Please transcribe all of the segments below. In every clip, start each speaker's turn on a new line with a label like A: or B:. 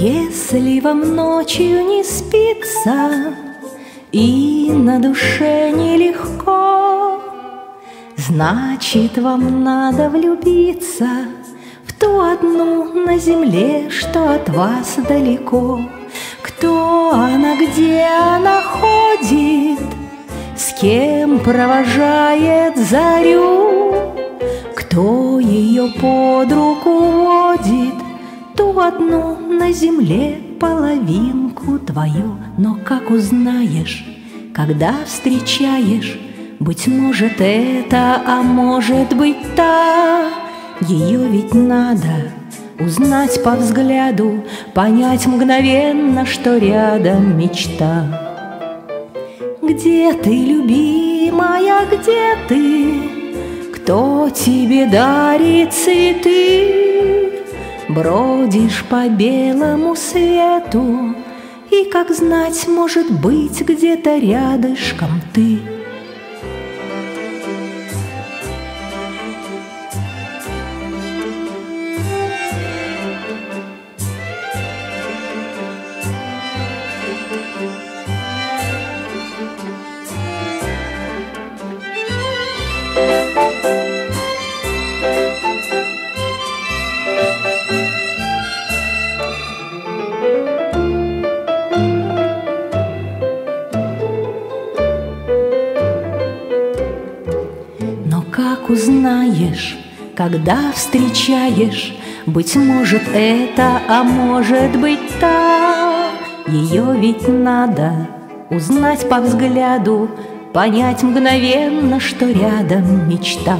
A: Если вам ночью не спится И на душе нелегко Значит, вам надо влюбиться В ту одну на земле, что от вас далеко. Кто она, где она ходит С кем провожает зарю Кто ее под руку водит Ту одну на земле половинку твою, но как узнаешь, когда встречаешь, быть может это, а может быть та, ее ведь надо узнать по взгляду, понять мгновенно, что рядом мечта. Где ты, любимая, где ты? Кто тебе дарит цветы? Бродишь по белому свету, И, как знать, может быть, где-то рядышком ты — узнаешь, когда встречаешь, Быть может это, а может быть та. Ее ведь надо узнать по взгляду, Понять мгновенно, что рядом мечта.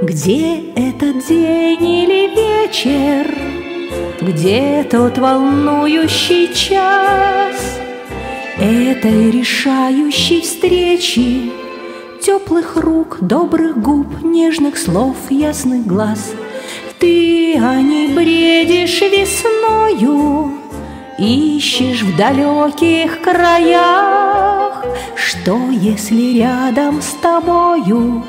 A: Где этот день или вечер, Где тот волнующий час Этой решающей встречи теплых рук, добрых губ, нежных слов, ясных глаз. Ты, а не бредишь весною, ищешь в далеких краях. Что, если рядом с тобою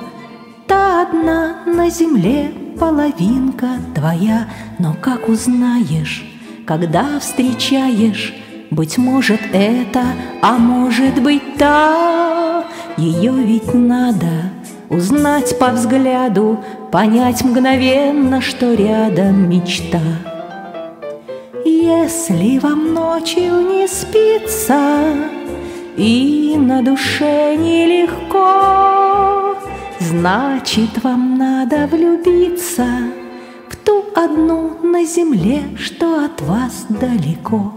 A: та одна на земле половинка твоя? Но как узнаешь, когда встречаешь, быть может это, а может быть та, ее ведь надо узнать по взгляду, Понять мгновенно, что рядом мечта. Если вам ночью не спится И на душе нелегко, Значит, вам надо влюбиться В ту одну на земле, что от вас далеко.